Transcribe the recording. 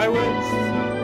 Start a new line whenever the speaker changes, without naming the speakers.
I win.